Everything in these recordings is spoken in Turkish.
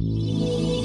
Música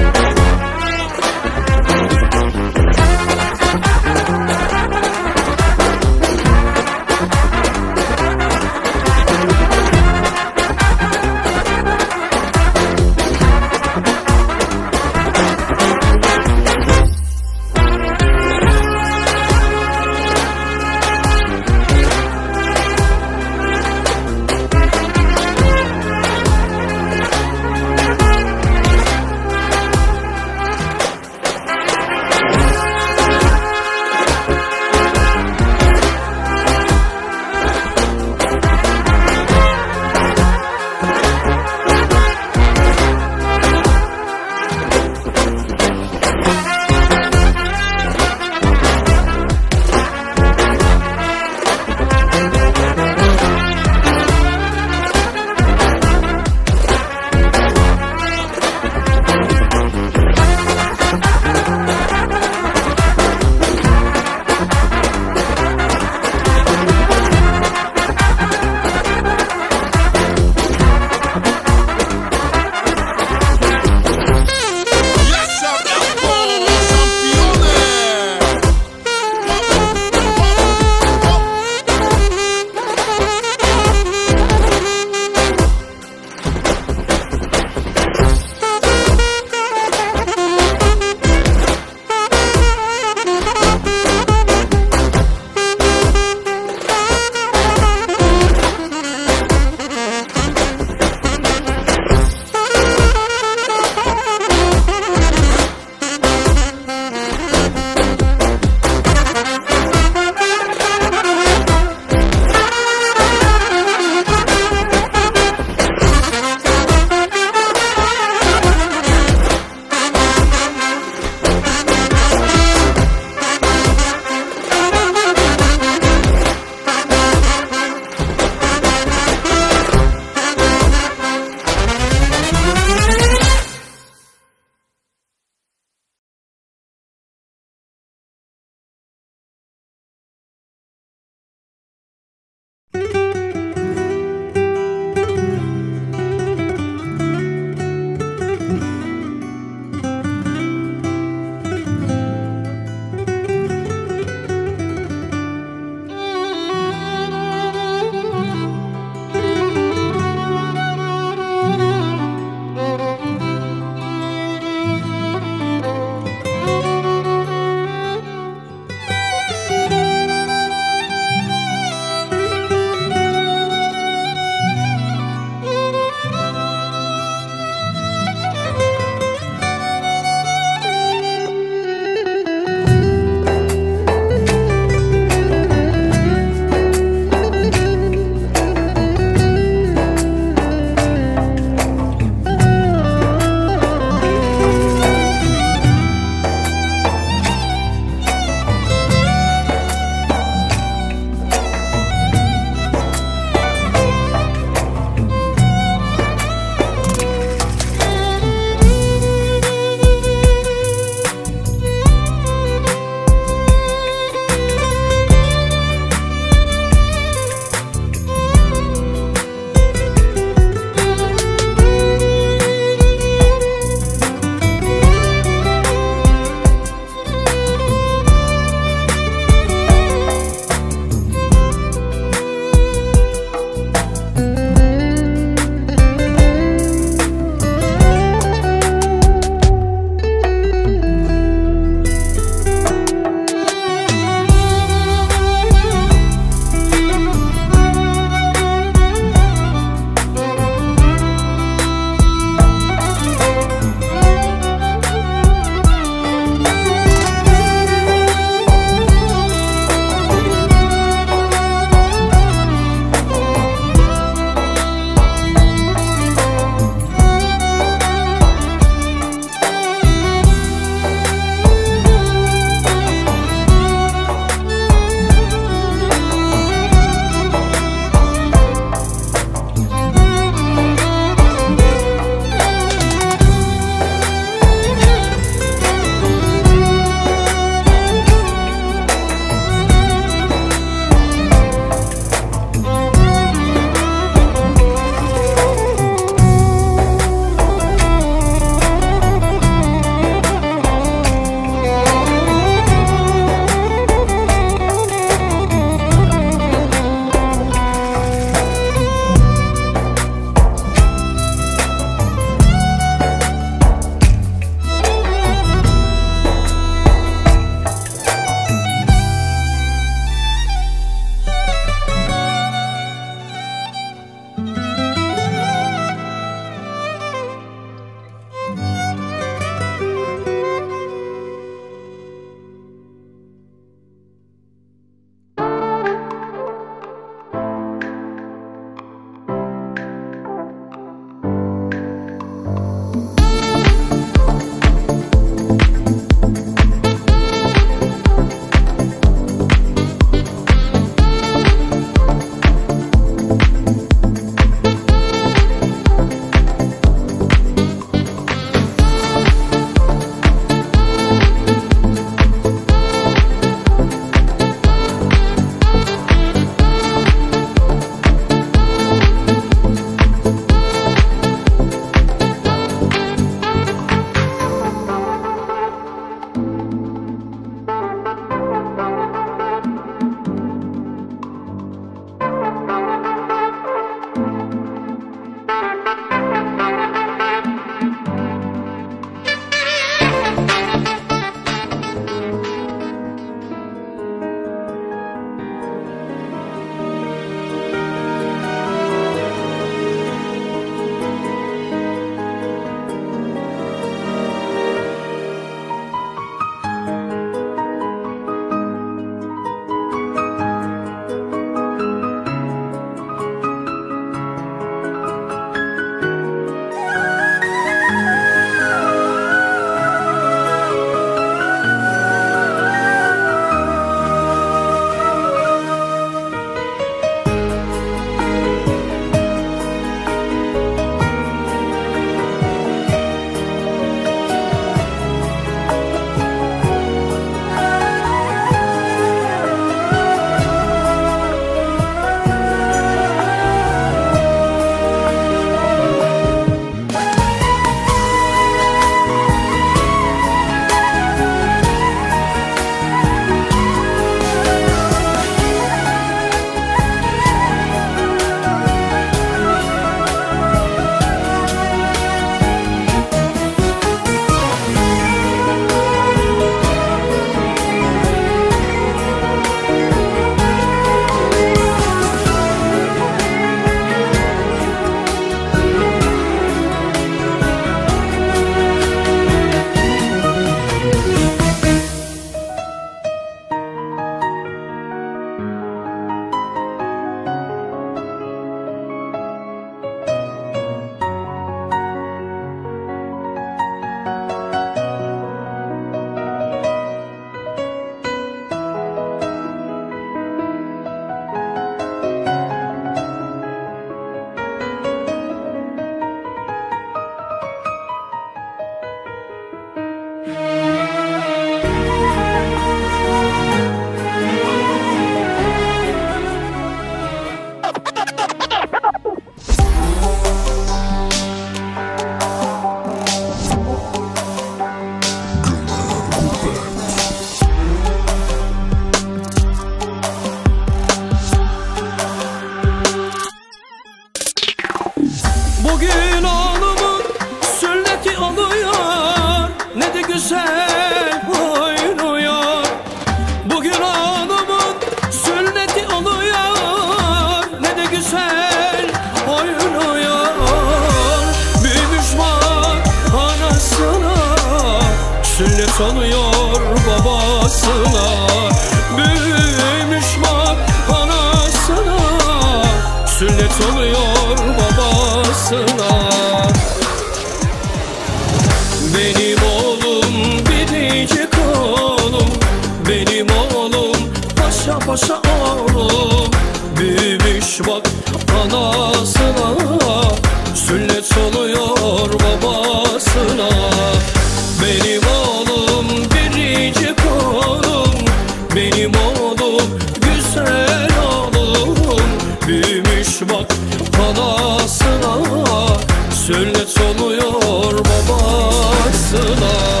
Sünnet oluyor babasına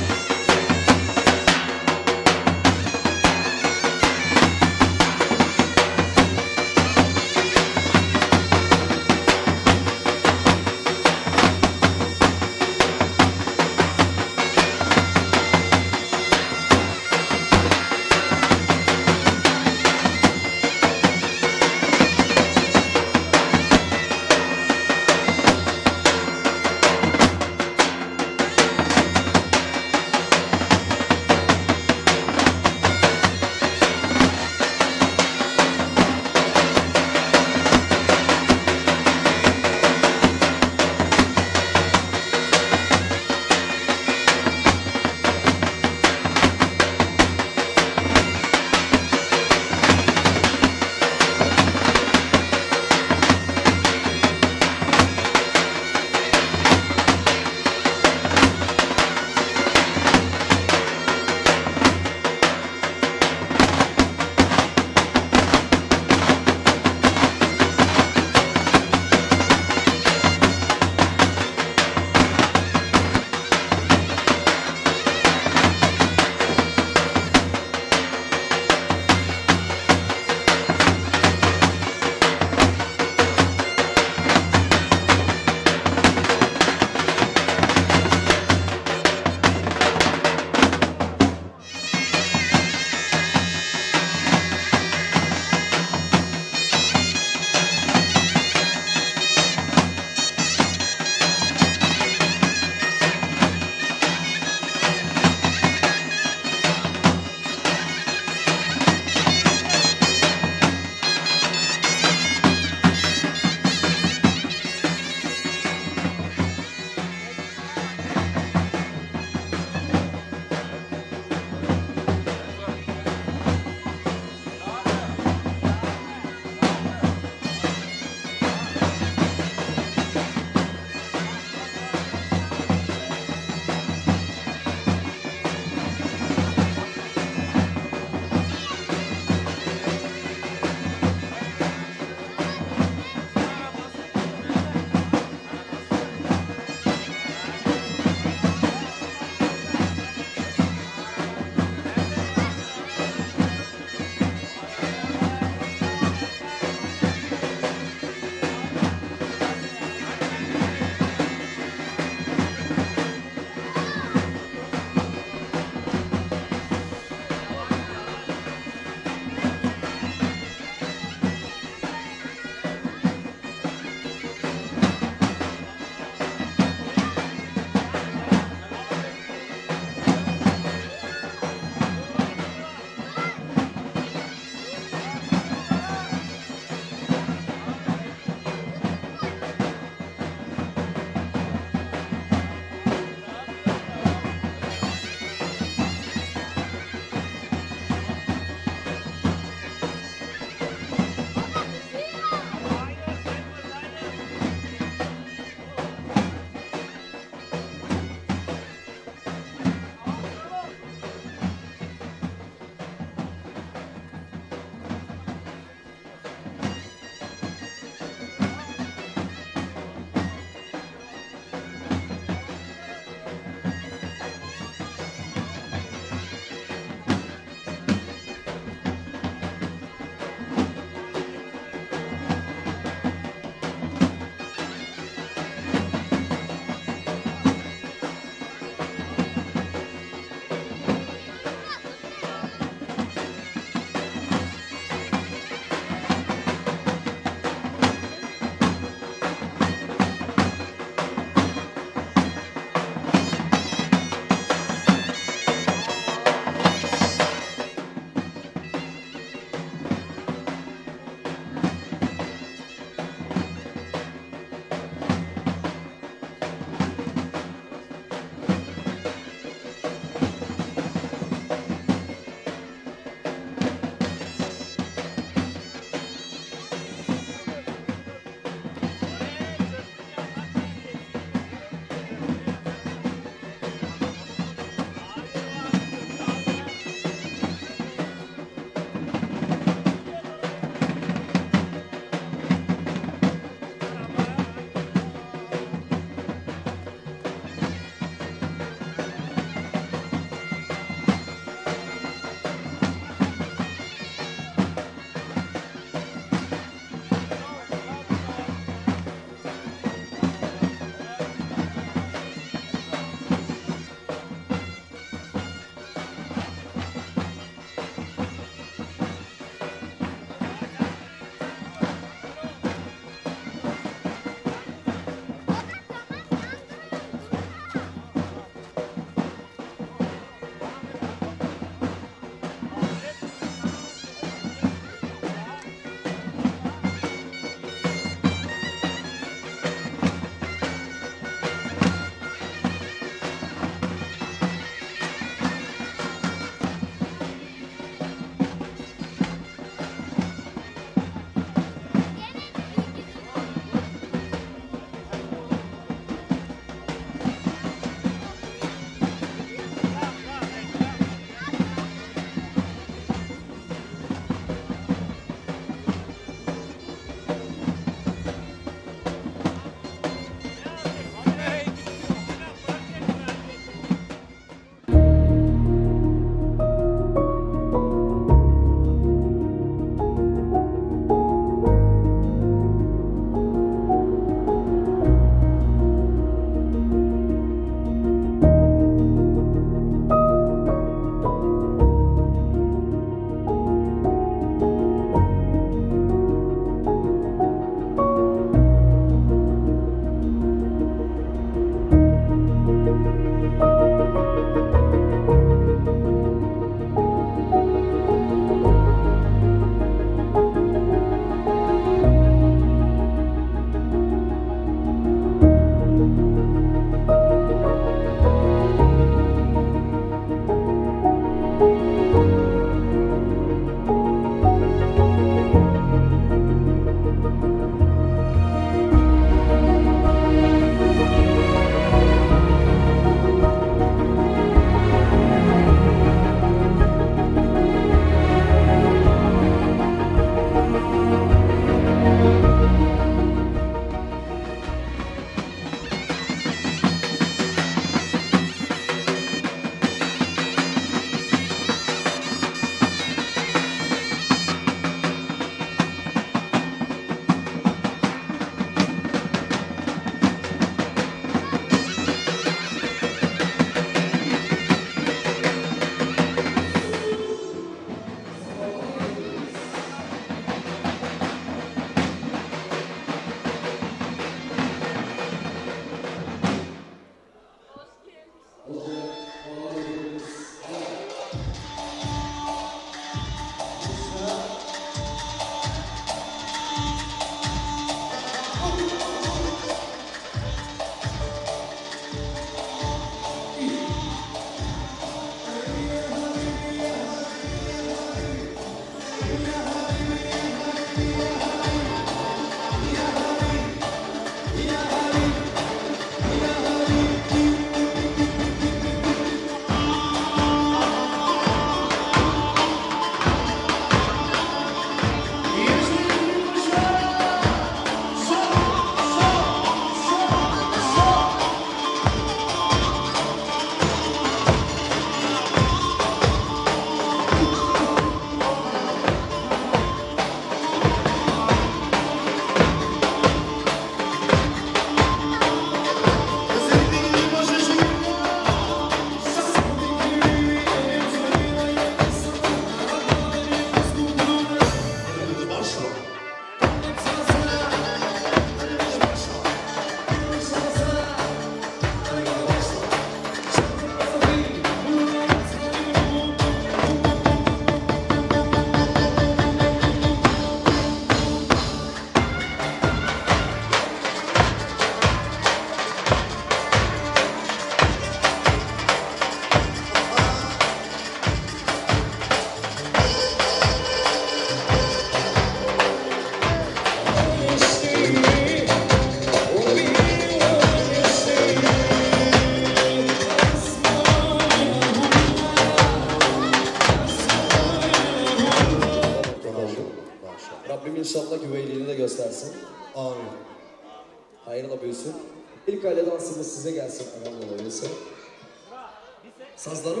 Sazları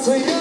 So. a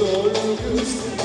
olhos